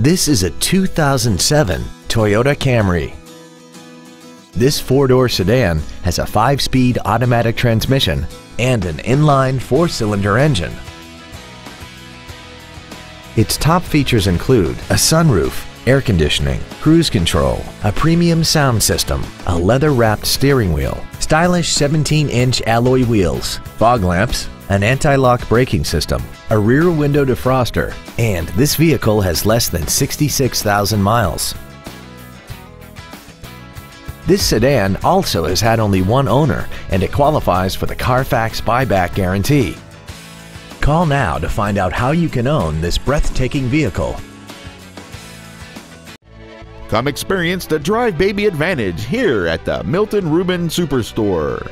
This is a 2007 Toyota Camry. This four-door sedan has a five-speed automatic transmission and an inline four-cylinder engine. Its top features include a sunroof, air conditioning, cruise control, a premium sound system, a leather-wrapped steering wheel, stylish 17-inch alloy wheels, fog lamps, an anti-lock braking system, a rear window defroster, and this vehicle has less than 66,000 miles. This sedan also has had only one owner and it qualifies for the Carfax buyback guarantee. Call now to find out how you can own this breathtaking vehicle. Come experience the Drive Baby Advantage here at the Milton Ruben Superstore.